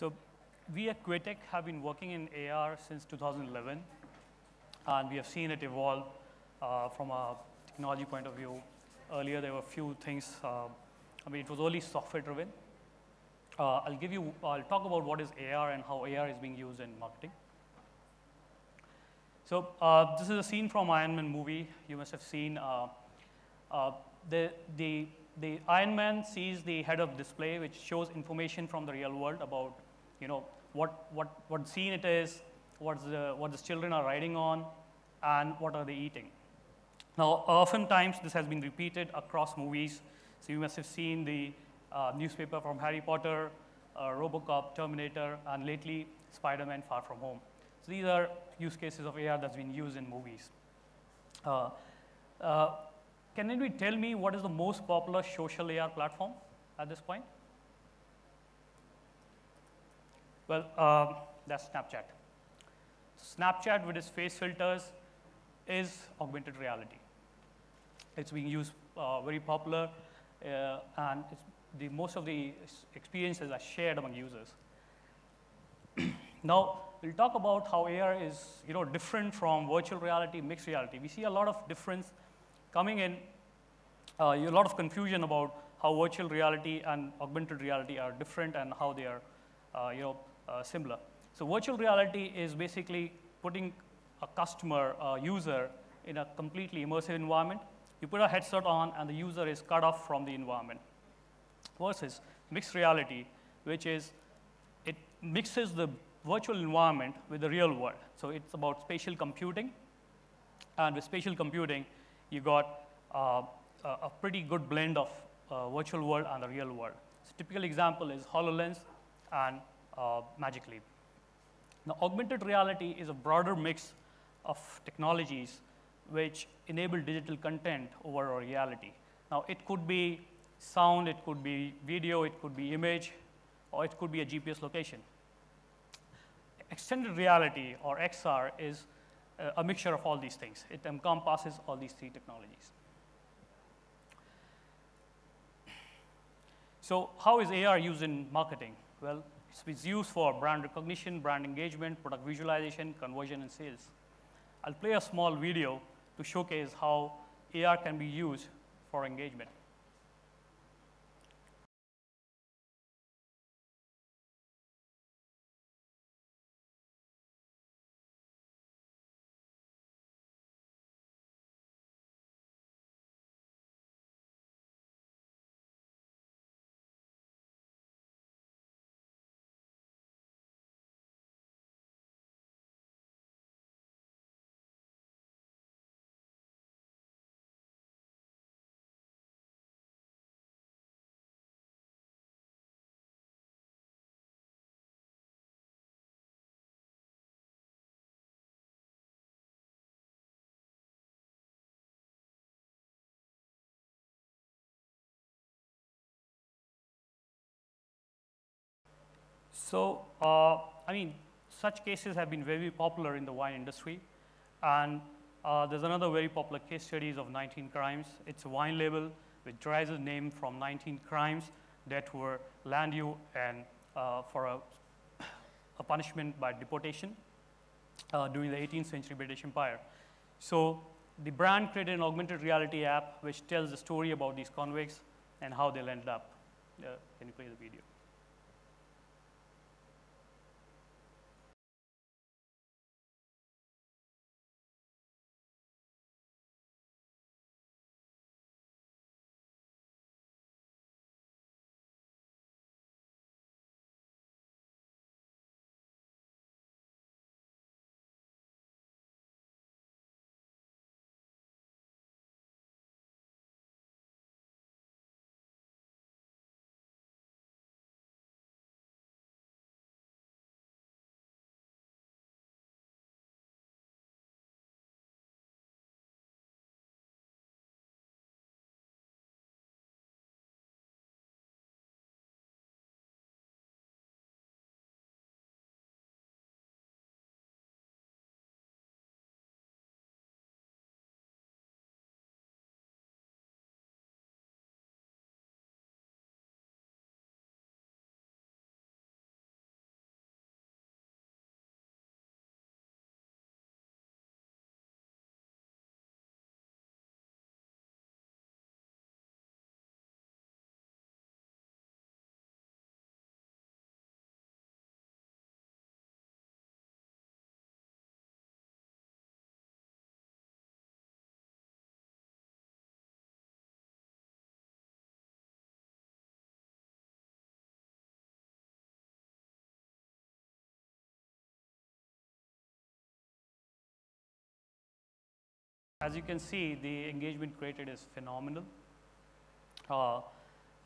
So we at Quytech have been working in AR since 2011, and we have seen it evolve uh, from a technology point of view. Earlier, there were a few things. Uh, I mean, it was only software driven. Uh, I'll give you. I'll talk about what is AR and how AR is being used in marketing. So uh, this is a scene from Iron Man movie. You must have seen. Uh, uh, the the the Iron Man sees the head-up display, which shows information from the real world about, you know, what, what, what scene it is, what's the, what the children are riding on, and what are they eating. Now, oftentimes this has been repeated across movies. So you must have seen the uh, newspaper from Harry Potter, uh, Robocop, Terminator, and lately Spider-Man Far From Home. So these are use cases of AR that's been used in movies. Uh, uh can anybody tell me what is the most popular social AR platform at this point? Well, um, that's Snapchat. Snapchat with its face filters is augmented reality. It's being used uh, very popular, uh, and the, most of the experiences are shared among users. now, we'll talk about how AR is you know, different from virtual reality, mixed reality. We see a lot of difference coming in, uh, a lot of confusion about how virtual reality and augmented reality are different and how they are uh, you know, similar. So virtual reality is basically putting a customer, a user, in a completely immersive environment. You put a headset on and the user is cut off from the environment. Versus mixed reality, which is it mixes the virtual environment with the real world. So it's about spatial computing. And with spatial computing, you got uh, a pretty good blend of uh, virtual world and the real world. So typical example is HoloLens and uh, Magic Now, augmented reality is a broader mix of technologies which enable digital content over our reality. Now, it could be sound, it could be video, it could be image, or it could be a GPS location. Extended reality, or XR, is a mixture of all these things. It encompasses all these three technologies. So how is AR used in marketing? Well, it's used for brand recognition, brand engagement, product visualization, conversion, and sales. I'll play a small video to showcase how AR can be used for engagement. So, uh, I mean, such cases have been very popular in the wine industry. And uh, there's another very popular case studies of 19 crimes. It's a wine label which derives its name from 19 crimes that were land you and uh, for a, a, punishment by deportation uh, during the 18th century British Empire. So the brand created an augmented reality app which tells the story about these convicts and how they ended up. Uh, can you play the video? As you can see, the engagement created is phenomenal. Uh,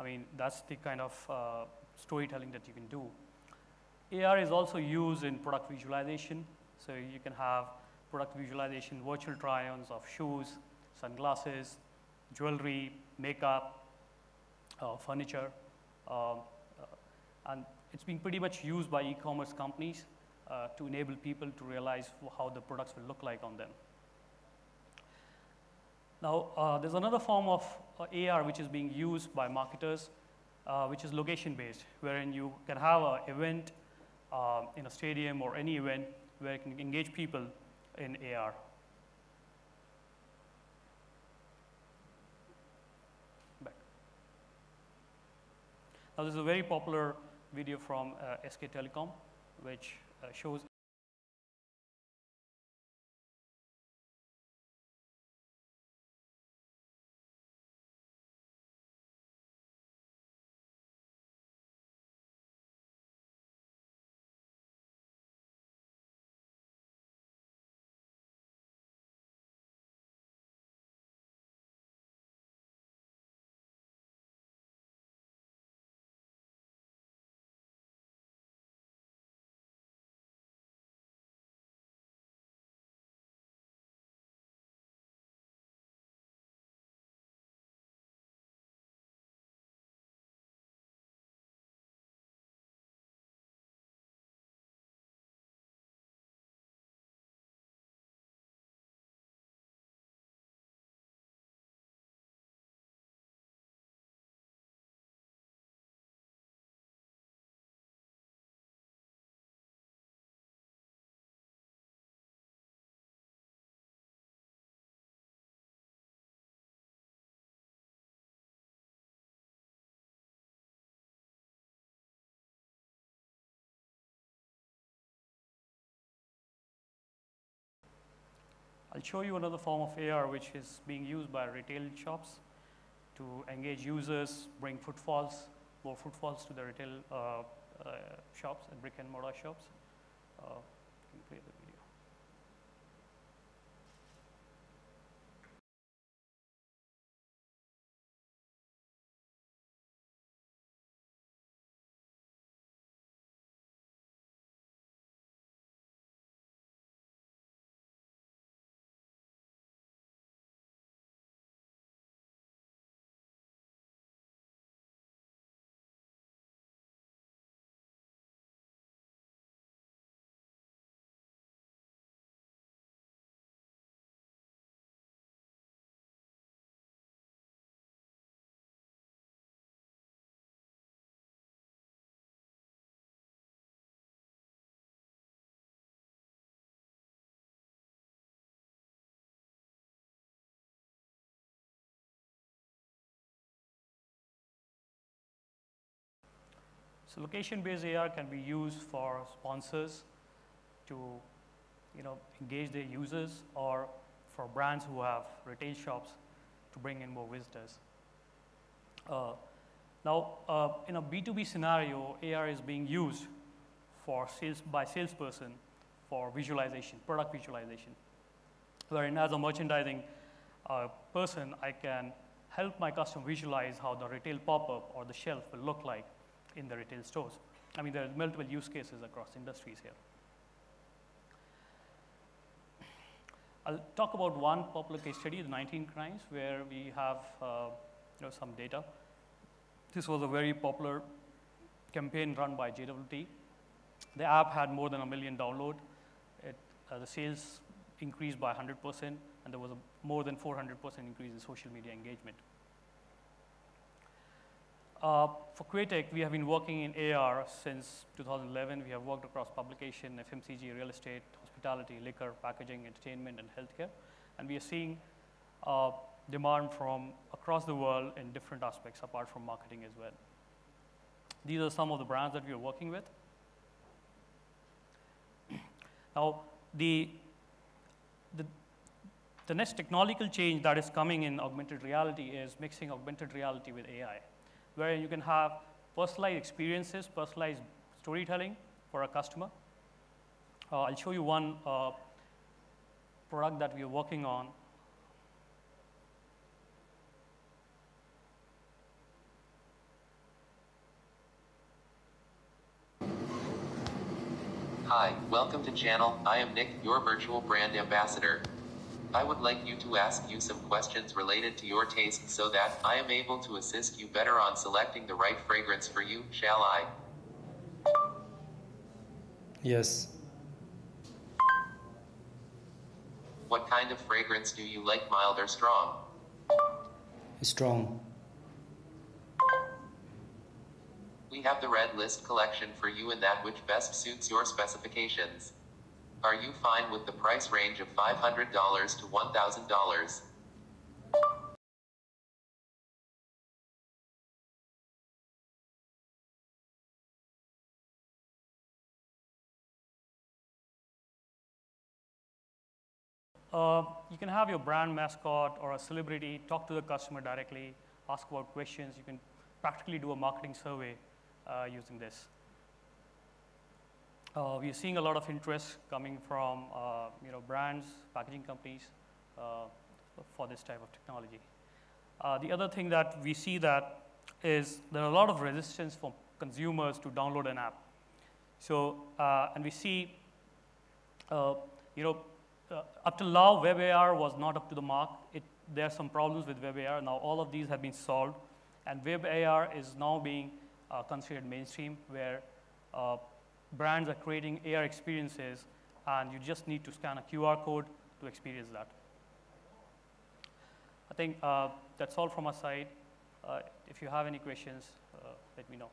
I mean, that's the kind of uh, storytelling that you can do. AR is also used in product visualization. So you can have product visualization, virtual try-ons of shoes, sunglasses, jewelry, makeup, uh, furniture. Um, uh, and it's being pretty much used by e-commerce companies uh, to enable people to realize how the products will look like on them. Now, uh, there's another form of uh, AR which is being used by marketers, uh, which is location-based, wherein you can have an event um, in a stadium or any event where you can engage people in AR. Back. Now, this is a very popular video from uh, SK Telecom, which uh, shows I'll show you another form of AR which is being used by retail shops to engage users, bring footfalls, more footfalls to the retail uh, uh, shops and brick and mortar shops. Uh, So location-based AR can be used for sponsors to you know, engage their users or for brands who have retail shops to bring in more visitors. Uh, now, uh, in a B2B scenario, AR is being used for sales by salesperson for visualization, product visualization, wherein as a merchandising uh, person, I can help my customer visualize how the retail pop-up or the shelf will look like in the retail stores. I mean, there are multiple use cases across industries here. I'll talk about one popular case study, the 19 crimes, where we have uh, you know, some data. This was a very popular campaign run by JWT. The app had more than a million download. It, uh, the sales increased by 100%, and there was a more than 400% increase in social media engagement. Uh, for Quytech, we have been working in AR since 2011. We have worked across publication, FMCG, real estate, hospitality, liquor, packaging, entertainment, and healthcare. And we are seeing uh, demand from across the world in different aspects apart from marketing as well. These are some of the brands that we are working with. Now, the, the, the next technological change that is coming in augmented reality is mixing augmented reality with AI where you can have personalized experiences, personalized storytelling for a customer. Uh, I'll show you one uh, product that we are working on. Hi, welcome to channel. I am Nick, your virtual brand ambassador. I would like you to ask you some questions related to your taste so that I am able to assist you better on selecting the right fragrance for you, shall I? Yes. What kind of fragrance do you like, mild or strong? Strong. We have the red list collection for you and that which best suits your specifications. Are you fine with the price range of $500 to $1,000? Uh, you can have your brand mascot or a celebrity talk to the customer directly, ask about questions. You can practically do a marketing survey uh, using this. Uh, we are seeing a lot of interest coming from uh, you know, brands, packaging companies uh, for this type of technology. Uh, the other thing that we see that is there are a lot of resistance from consumers to download an app. So, uh, and we see, you know, uh, up till now, WebAR was not up to the mark. It, there are some problems with WebAR. Now, all of these have been solved. And WebAR is now being uh, considered mainstream, where uh, brands are creating AR experiences, and you just need to scan a QR code to experience that. I think uh, that's all from our side. Uh, if you have any questions, uh, let me know.